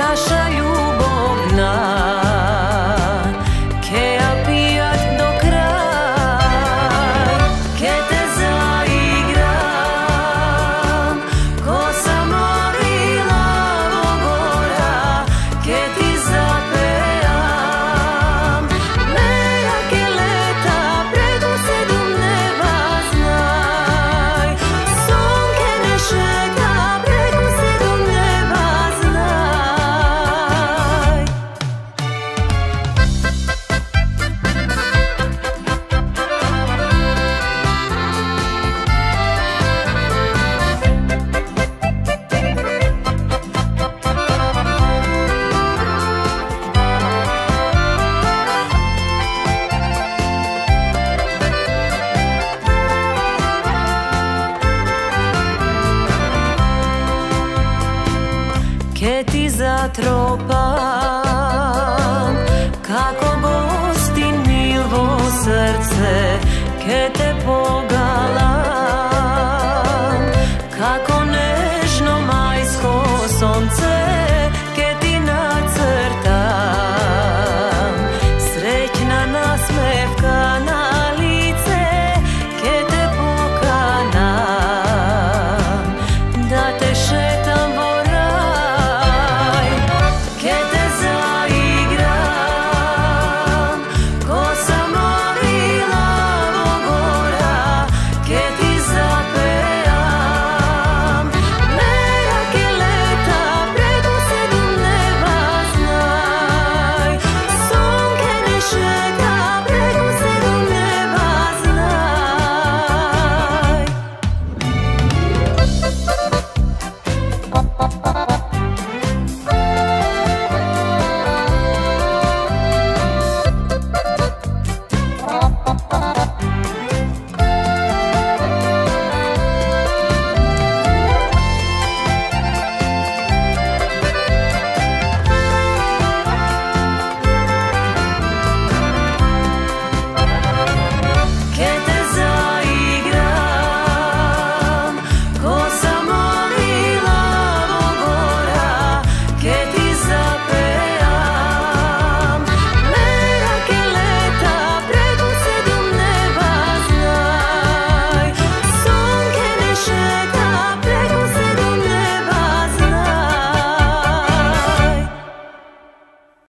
чашу. Keti ti zatropam. Kako gosti milvo srce Ke te pogalam. Kako nežno majsko sonce